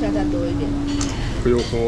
下再多一点。不用说。